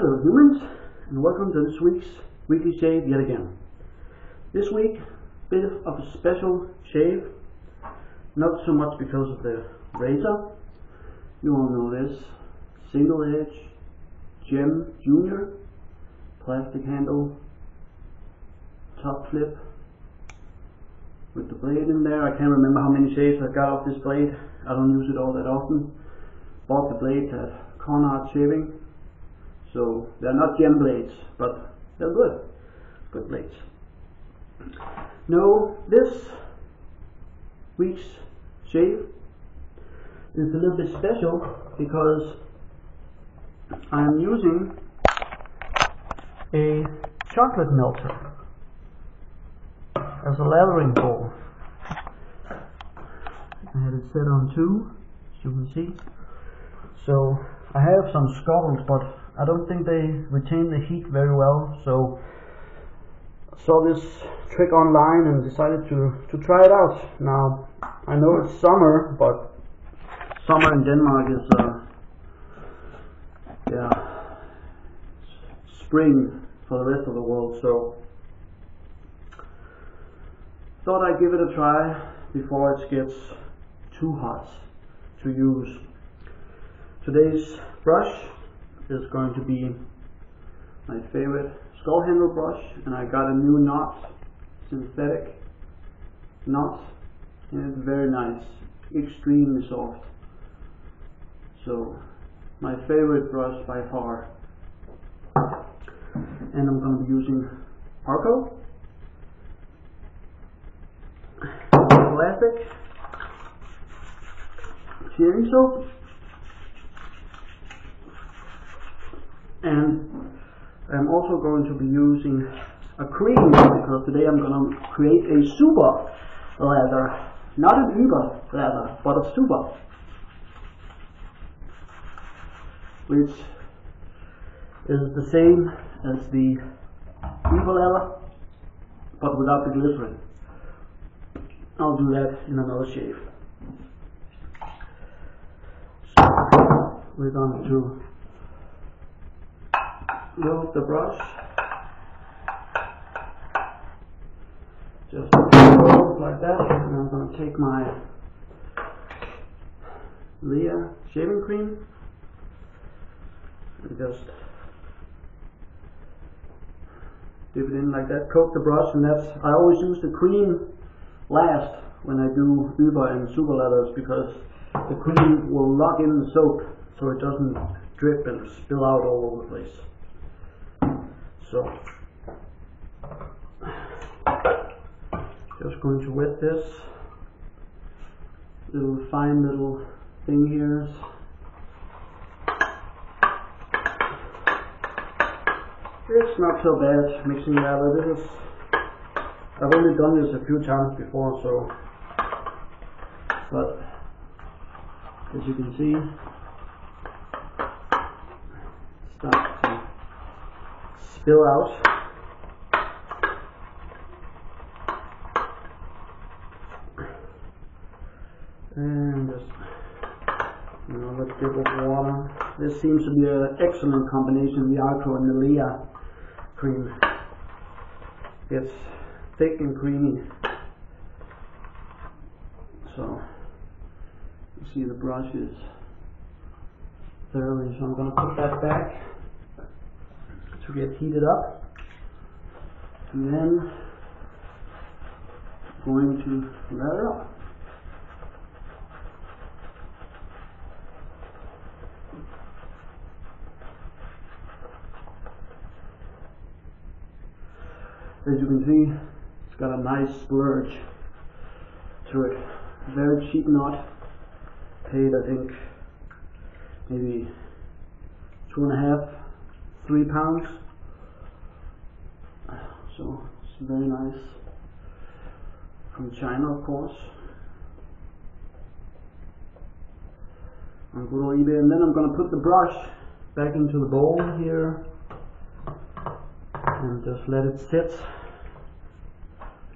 Hello humans, and welcome to this week's weekly shave yet again. This week, bit of a special shave, not so much because of the razor, you all know this, single edge, gem junior, plastic handle, top flip, with the blade in there, I can't remember how many shaves I got off this blade, I don't use it all that often, bought the blade at Connaught Shaving, so they're not gem blades, but they're good. Good blades. Now this week's shave is a little bit special because I'm using a chocolate melter as a lathering bowl. I had it set on two, as you can see. So I have some scuttles, but I don't think they retain the heat very well, so saw this trick online and decided to, to try it out. Now, I know it's summer, but summer in Denmark is, uh, yeah, spring for the rest of the world, so thought I'd give it a try before it gets too hot to use. Today's brush is going to be my favorite skull handle brush and I got a new knot synthetic knot and it's very nice extremely soft. So my favorite brush by far. And I'm going to be using Arko plastic shaving soap and I'm also going to be using a cream because today I'm going to create a super lather, not an Uber lather, but a super which is the same as the Uber lather, but without the glycerin. I'll do that in another shave. So we're going to move the brush. Just like that. And I'm going to take my Lea shaving cream and just dip it in like that, coat the brush and that's, I always use the cream last when I do Uber and super lathers because the cream will lock in the soap so it doesn't drip and spill out all over the place. So, just going to wet this little fine little thing here. It's not so bad mixing lather. This is I've only done this a few times before, so but as you can see, starts to spill out. And just another dip of water. This seems to be an excellent combination, the Arko and the Lea cream. It's thick and creamy. So, you see the brush is thoroughly, so I'm going to put that back to get heated up. And then going to let it up. As you can see, it's got a nice splurge to it. Very cheap knot. Paid, I think, maybe two and a half three pounds. So it's very nice. From China, of course. On good old eBay. And then I'm going to put the brush back into the bowl here and just let it sit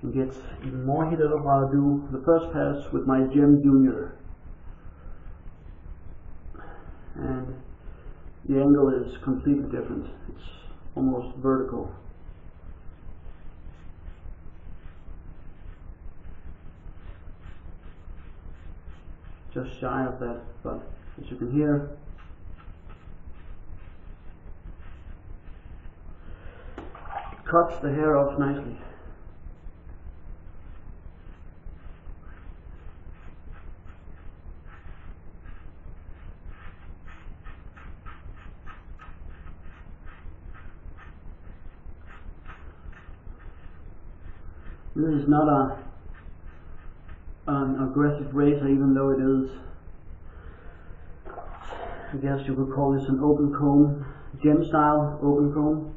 and get even more heated up while I do the first pass with my Gem Junior. And the angle is completely different. It's almost vertical. Just shy of that, but as you can hear, it cuts the hair off nicely. This is not a an aggressive razor, even though it is. I guess you could call this an open comb, gem style open comb.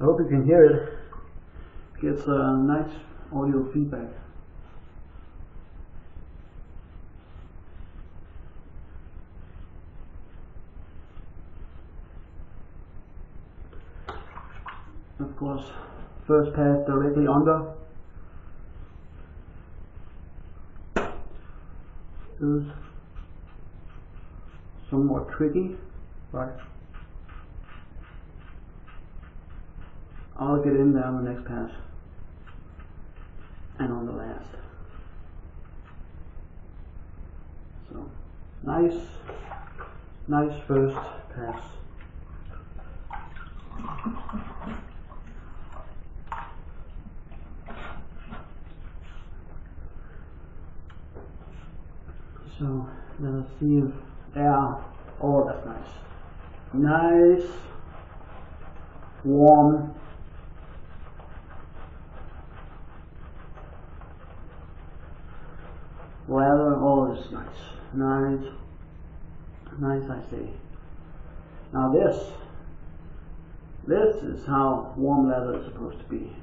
I hope you can hear it. Gets a nice audio feedback. Of course first pass directly under. Is somewhat tricky but I'll get in there on the next pass and on the last. So nice nice first pass So let us see if yeah, oh that's nice. Nice, warm, weather, oh it's nice. Nice, nice I see. Now this, this is how warm lather is supposed to be.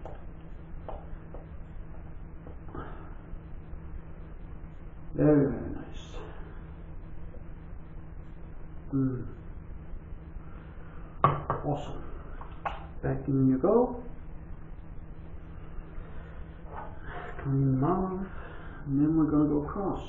Very, very nice. Mm. Awesome. Back in you go. Clean them. And then we're going to go across.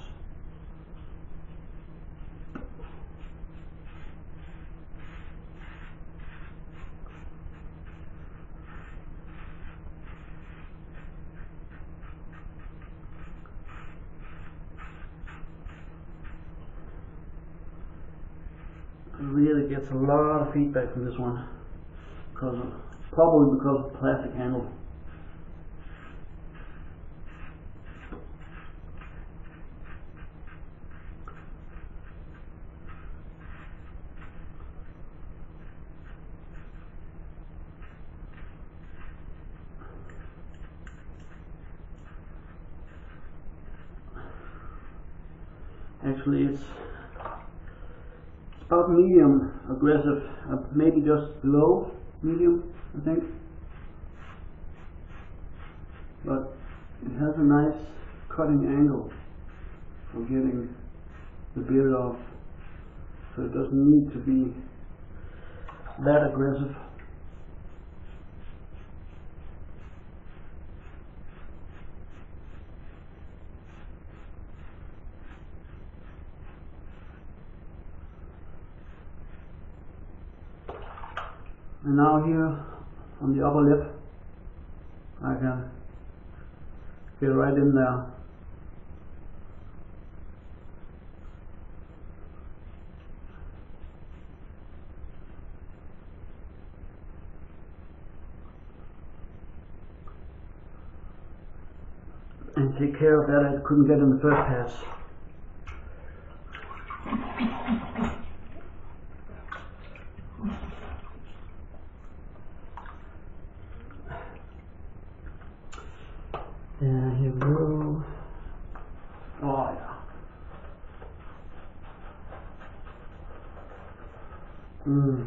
really gets a lot of feedback from this one because probably because of the plastic handle. Actually, it's about medium aggressive, uh, maybe just low medium, I think. But it has a nice cutting angle for getting the beard off, so it doesn't need to be that aggressive. And now here on the upper lip I can get right in there and take care of that I couldn't get in the first pass. And here we go. Oh yeah. Mm.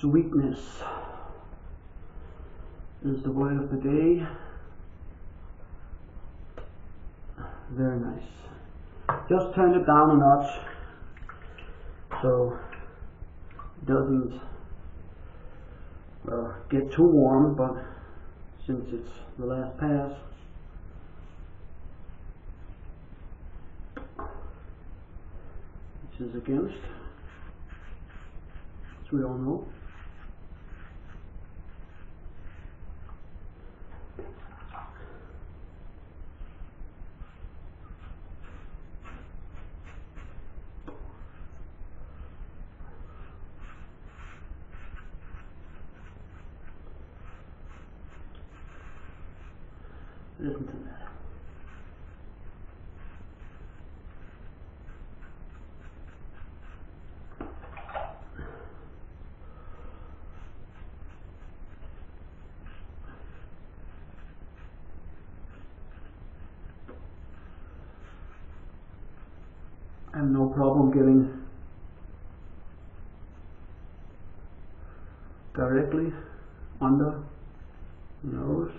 Sweetness is the word of the day. Very nice. Just turned it down a notch so it doesn't uh, get too warm, but since it's the last pass, which is against, as we all know. Listen to that. Have no problem getting directly under the nose.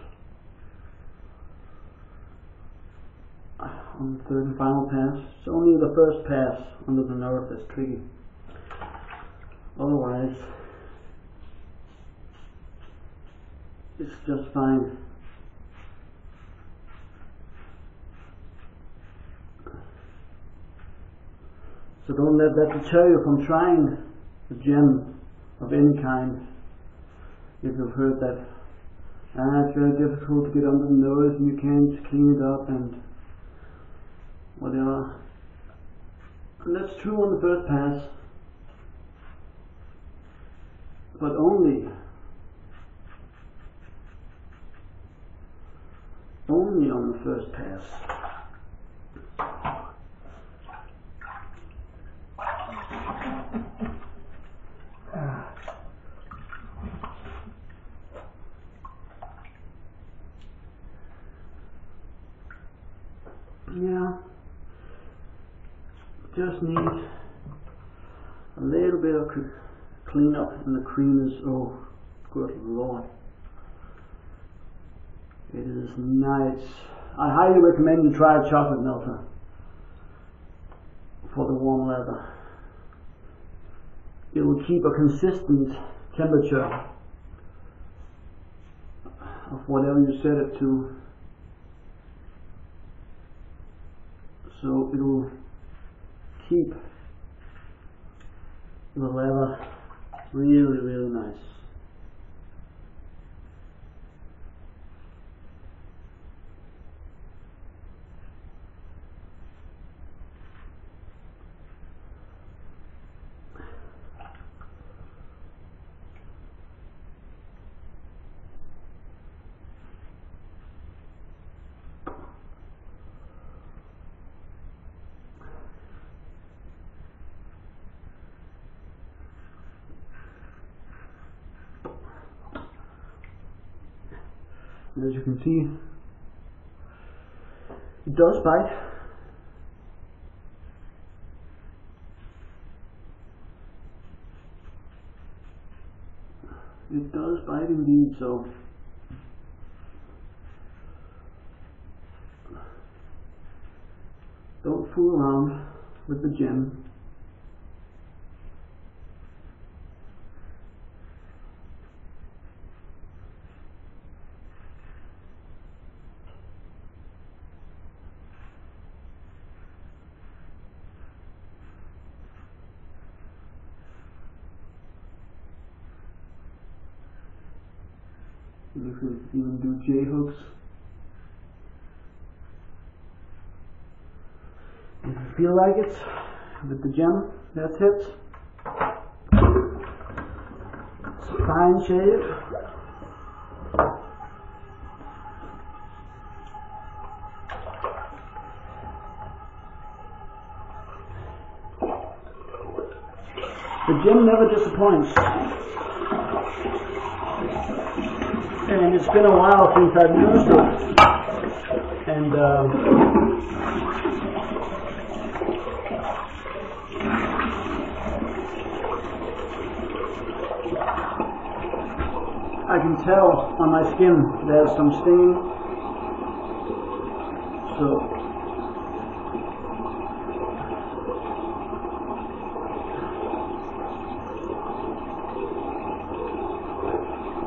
on the third and final pass. It's only the first pass under the nerve that's tricky. Otherwise, it's just fine. So don't let that deter you from trying a gem of any kind. If you've heard that, ah, it's very difficult to get under the nose and you can't clean it up and whatever. And that's true on the first pass, but only only on the first pass. Yeah just need a little bit of cleanup and the cream is, oh, good lord. It is nice. I highly recommend you try a chocolate melter for the warm lather. It will keep a consistent temperature of whatever you set it to. So it will keep the lather really, really nice. As you can see it does bite. It does bite indeed so. Don't fool around with the gem You could even do J hooks. If you feel like it, with the gem, that's it. Fine shave. The gem never disappoints. And it's been a while since I've used it. And uh, I can tell on my skin there's some stinging. So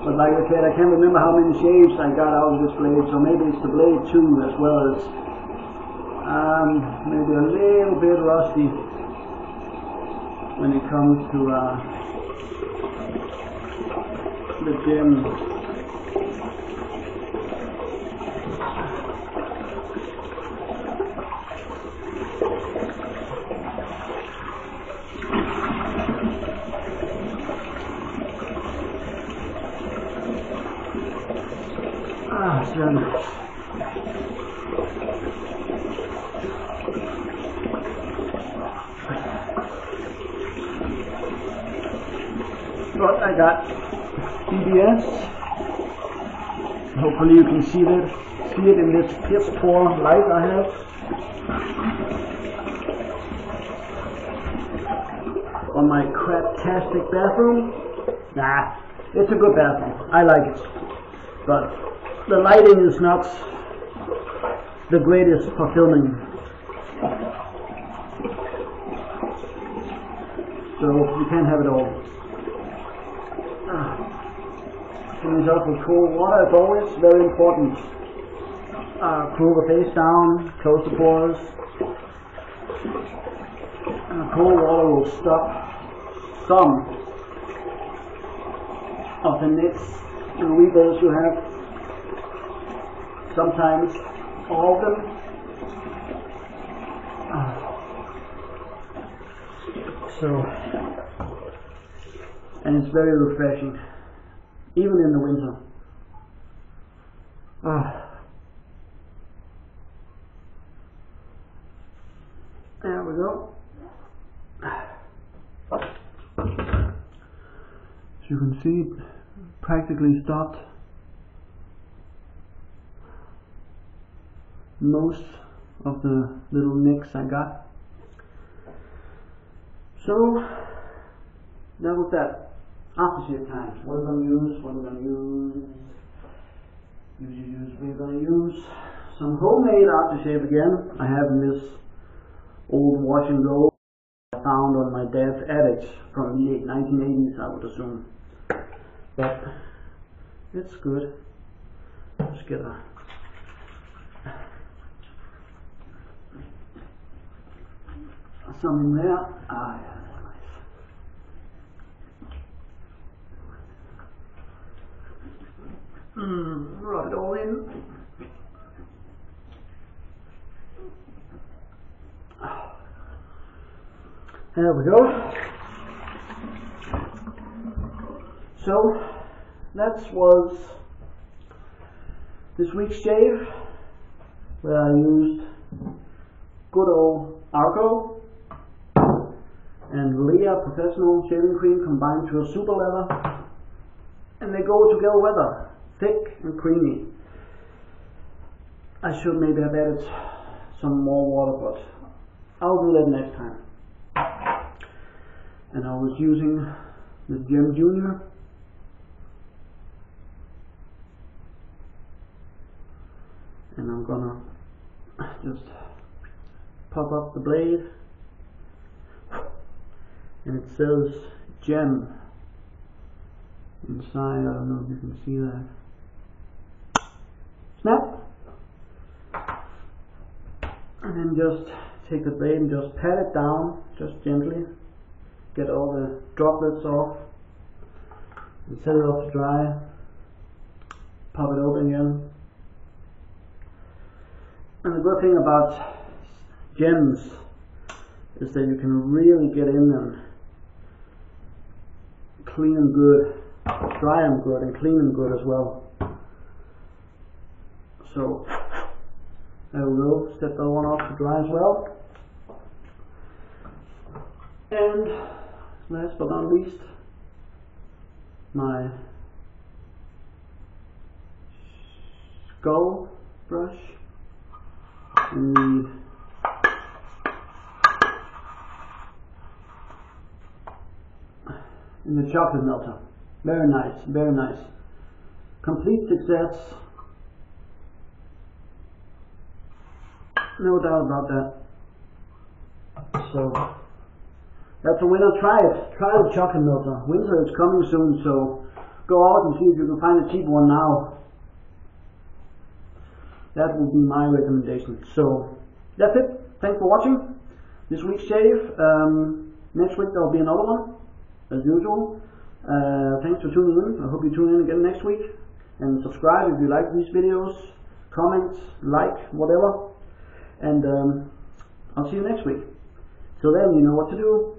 But like I I can't remember how many shaves I got out of this blade, so maybe it's the blade too, as well as um, maybe a little bit rusty when it comes to uh, the gem. Ah, it's very nice. But I got BBS. Hopefully you can see that, piss poor light I have. On my craptastic bathroom. Nah, it's a good bathroom. I like it. But the lighting is not the greatest for filming. So you can't have it all. Finish off with cool water as always, very important. Uh, cool the face down, close the pores. And cold water will stop some of the nits and weevils you have sometimes all of them. So, and it's very refreshing, even in the winter. Ah. There we go. As you can see, practically stopped most of the little nicks I got. So that was that aftershave times. What are we going to use? What are we going to use? Use, use, use. We're going to use some homemade aftershave again. I have in this old wash and go I found on my dad's attic from the 1980s, I would assume. But it's good. Let's get a some in there. Ah, yeah, nice. Mm, rub it all in. There we go. So that was this week's shave where I used good old Arko and Lea Professional Shaving Cream combined to a super lather and they go together well, thick and creamy. I should maybe have added some more water but I'll do that next time. And I was using the Gem Junior and I'm gonna just pop up the blade and it says gem inside. I don't know if you can see that. Snap! And then just take the blade and just pat it down, just gently. Get all the droplets off. And set it off to dry. Pop it open again. And the good thing about gems is that you can really get in them clean them good, dry them good, and clean them good as well. So there we go, step that one off to dry as well. And last but not least, my skull brush in the in the chocolate melter. Very nice, very nice. complete success. No doubt about that. So that's a winner. Try it. Try the chocolate melter. Winter is coming soon, so go out and see if you can find a cheap one now. That would be my recommendation. So that's it. Thanks for watching this week's shave. Um, next week there'll be another one, as usual. Uh, thanks for tuning in. I hope you tune in again next week. And subscribe if you like these videos. Comment, like, whatever. And um, I'll see you next week. Till then, you know what to do.